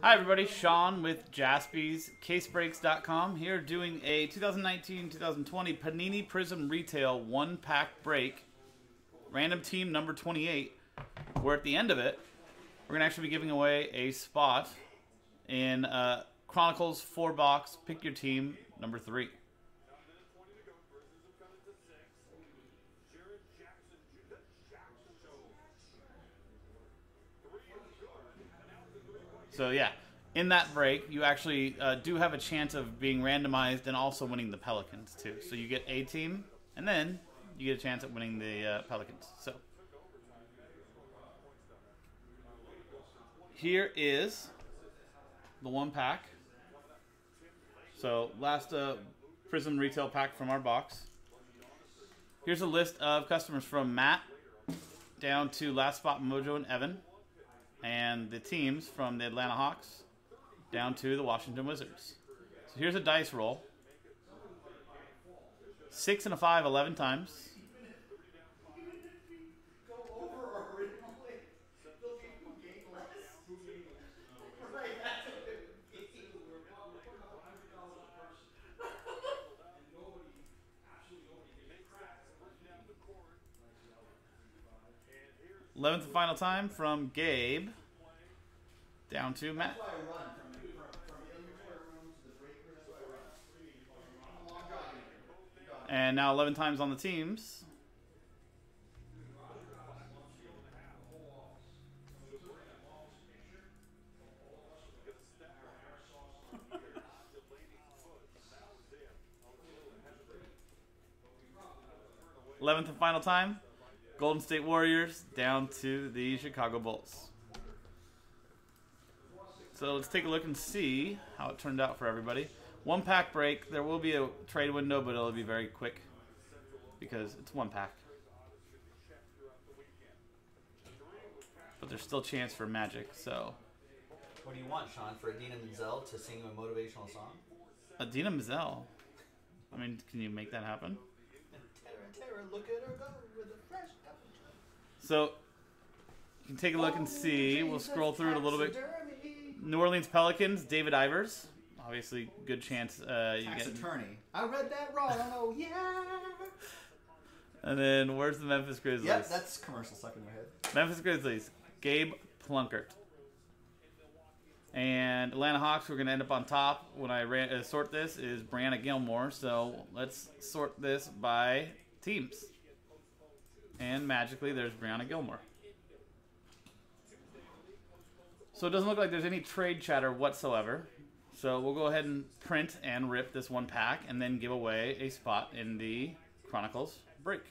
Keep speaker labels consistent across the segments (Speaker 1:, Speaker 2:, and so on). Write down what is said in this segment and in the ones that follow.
Speaker 1: Hi, everybody. Sean with Jaspy's CaseBreaks.com here doing a 2019 2020 Panini Prizm Retail one pack break, random team number 28. We're at the end of it. We're going to actually be giving away a spot in uh, Chronicles 4 box Pick Your Team number 3. So yeah, in that break, you actually uh, do have a chance of being randomized and also winning the Pelicans too. So you get a team, and then you get a chance at winning the uh, Pelicans. So here is the one pack. So last uh, Prizm retail pack from our box. Here's a list of customers from Matt down to Last Spot Mojo and Evan and the teams from the Atlanta Hawks down to the Washington Wizards. So here's a dice roll. Six and a five, 11 times. Eleventh and final time from Gabe down to Matt. And now 11 times on the teams. Eleventh and final time. Golden State Warriors down to the Chicago Bulls. So let's take a look and see how it turned out for everybody. One pack break. There will be a trade window, but it'll be very quick because it's one pack. But there's still chance for magic, so.
Speaker 2: What do you want, Sean? For Idina Menzel to sing a motivational song?
Speaker 1: Idina Menzel? I mean, can you make that happen?
Speaker 2: Tara, Tara, look at her go with a fresh
Speaker 1: So, you can take a look and see. We'll scroll through it a little bit. New Orleans Pelicans, David Ivers. Obviously, good chance uh, you
Speaker 2: Tax
Speaker 1: get.
Speaker 2: attorney. I read that wrong. Oh yeah.
Speaker 1: And then where's the Memphis Grizzlies?
Speaker 2: Yep, that's commercial stuck in my head.
Speaker 1: Memphis Grizzlies, Gabe Plunkert. And Atlanta Hawks, we're going to end up on top when I ran, uh, sort this, is Brianna Gilmore. So let's sort this by teams. And magically, there's Brianna Gilmore. So it doesn't look like there's any trade chatter whatsoever. So we'll go ahead and print and rip this one pack and then give away a spot in the Chronicles break.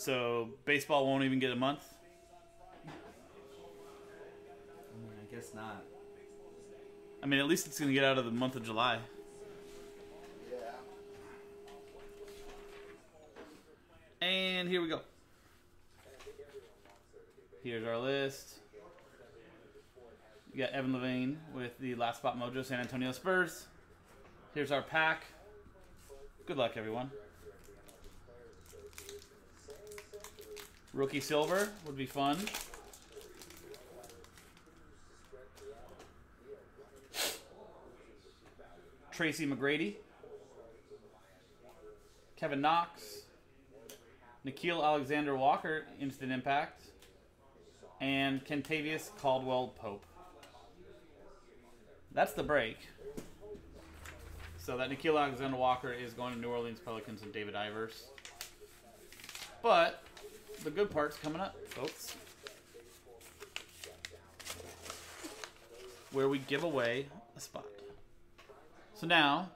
Speaker 1: So baseball won't even get a month.
Speaker 2: I guess not.
Speaker 1: I mean, at least it's going to get out of the month of July.
Speaker 2: Yeah.
Speaker 1: And here we go. Here's our list. You got Evan Levine with the last spot mojo San Antonio Spurs. Here's our pack. Good luck, everyone. Rookie silver would be fun. Tracy McGrady. Kevin Knox. Nickeil Alexander Walker, instant impact. And Kentavious Caldwell Pope. That's the break. So that Nickeil Alexander Walker is going to New Orleans Pelicans and David Ivers. But the good part's coming up, folks. Where we give away a spot. So now,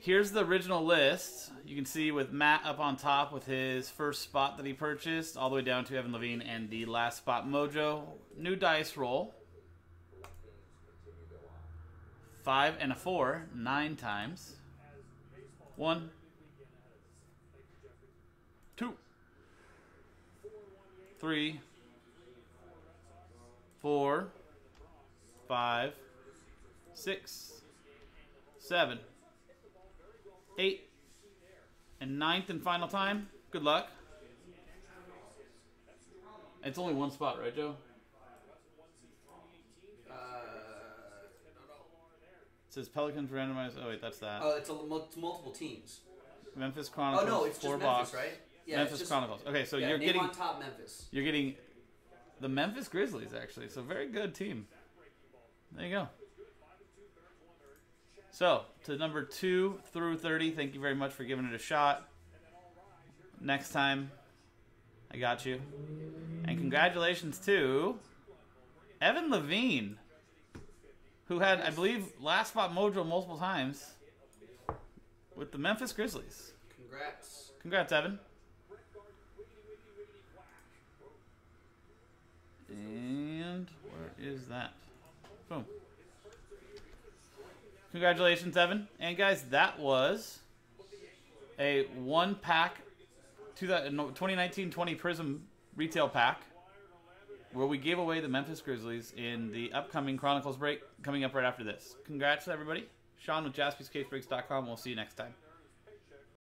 Speaker 1: here's the original list. You can see with Matt up on top with his first spot that he purchased, all the way down to Evan Levine and the last spot mojo. New dice roll. Five and a four, nine times. One, two, three, four, five, six, seven, eight, and ninth and final time. Good luck. It's only one spot, right, Joe?
Speaker 2: Uh,
Speaker 1: It says Pelicans randomized. Oh wait, that's that.
Speaker 2: oh, it's, a, it's multiple teams.
Speaker 1: Memphis Chronicles.
Speaker 2: Oh no, it's just
Speaker 1: four
Speaker 2: Memphis,
Speaker 1: box.
Speaker 2: right? Yeah,
Speaker 1: Memphis
Speaker 2: just,
Speaker 1: Chronicles. Okay, so
Speaker 2: yeah,
Speaker 1: you're getting
Speaker 2: on top Memphis.
Speaker 1: you're getting the Memphis Grizzlies actually. So very good team. There you go. So to number two through thirty, thank you very much for giving it a shot. Next time, I got you. And congratulations to Evan Levine, who had, I believe, last spot mojo multiple times with the Memphis Grizzlies.
Speaker 2: Congrats.
Speaker 1: Congrats, Evan. And where is that? Boom. Congratulations, Evan. And guys, that was a one pack 2019-20 Prizm retail pack where we gave away the Memphis Grizzlies in the upcoming Chronicles break coming up right after this. Congrats, everybody. Sean with jaspyscasebreaks.com. We'll see you next time.